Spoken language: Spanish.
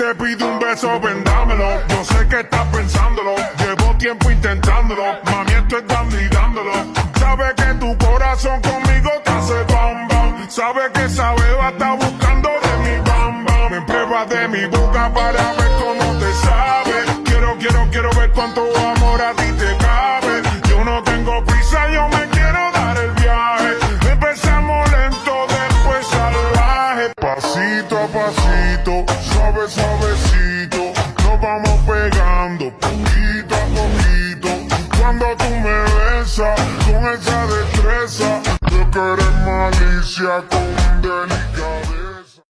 Te pido un beso, vendámelo. Yo sé que estás pensándolo. Llevo tiempo intentándolo. Mami, esto es dando y dándolo. Sabe que tu corazón conmigo te hace bam bam. Sabe que esa beba está buscando de mi bam bam. Me prueba de mi boca para ver cómo te sabe. Quiero, quiero, quiero ver cuánto amor a ti te cabe. Yo no tengo prisa, yo me quiero dar el viaje. Empezamos lento, después salvaje. Pasito a pasito, pegando poquito a poquito. Cuando tú me besas con esa destreza, yo que eres malicia con